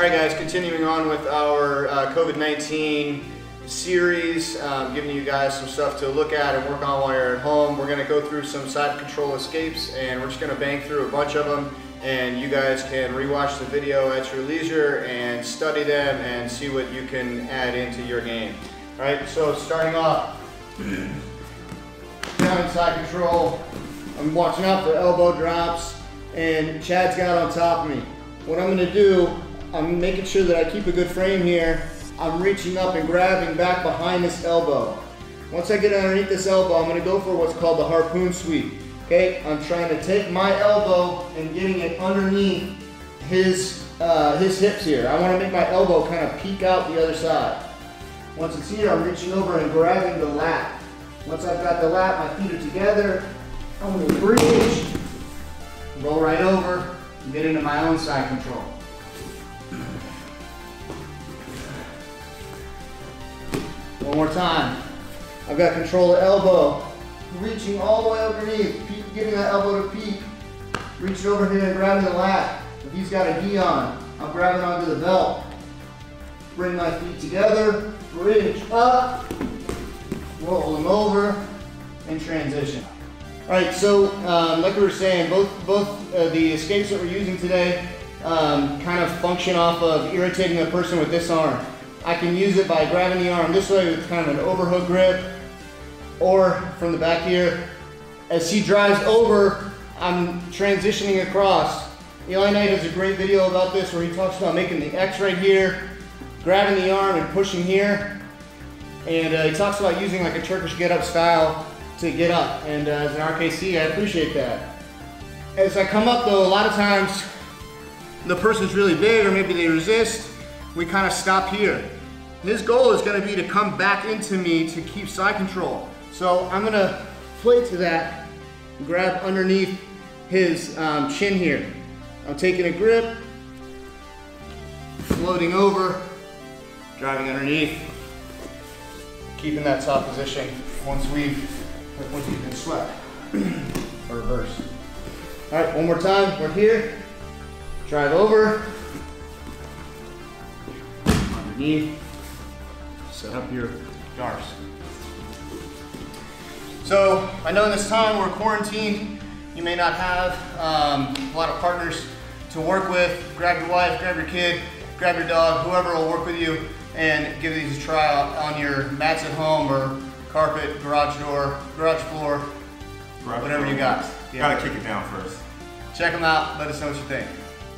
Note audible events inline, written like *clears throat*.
All right, guys, continuing on with our uh, COVID-19 series, um, giving you guys some stuff to look at and work on while you're at home. We're gonna go through some side control escapes and we're just gonna bang through a bunch of them and you guys can rewatch the video at your leisure and study them and see what you can add into your game. All right, so starting off, *clears throat* down side control, I'm watching out for elbow drops and Chad's got on top of me. What I'm gonna do, I'm making sure that I keep a good frame here. I'm reaching up and grabbing back behind this elbow. Once I get underneath this elbow, I'm gonna go for what's called the harpoon sweep. Okay, I'm trying to take my elbow and getting it underneath his, uh, his hips here. I wanna make my elbow kind of peek out the other side. Once it's here, I'm reaching over and grabbing the lat. Once I've got the lat, my feet are together, I'm gonna bridge, roll right over, and get into my own side control. One more time. I've got control of elbow, reaching all the way underneath, peek, getting that elbow to peek, reaching over here and grabbing the lat. If he's got a gi on, I'm grabbing onto the belt. Bring my feet together, bridge up, roll them over, and transition. All right, so um, like we were saying, both, both uh, the escapes that we're using today um, kind of function off of irritating a person with this arm. I can use it by grabbing the arm this way with kind of an overhook grip, or from the back here. As he drives over, I'm transitioning across. Eli Knight has a great video about this where he talks about making the X right here, grabbing the arm and pushing here. And uh, he talks about using like a Turkish get-up style to get up. And uh, as an RKC, I appreciate that. As I come up though, a lot of times the person's really big or maybe they resist, we kind of stop here. His goal is gonna be to come back into me to keep side control. So I'm gonna play to that, grab underneath his um, chin here. I'm taking a grip, floating over, driving underneath, keeping that top position once we've, once we've been swept, *clears throat* or reverse. All right, one more time, we're here, drive over, underneath, set up your jars. So I know in this time we're quarantined, you may not have um, a lot of partners to work with. Grab your wife, grab your kid, grab your dog, whoever will work with you and give these a try out on your mats at home or carpet, garage door, garage floor, Garage whatever door. you got. Gotta kick it down first. Check them out, let us know what you think.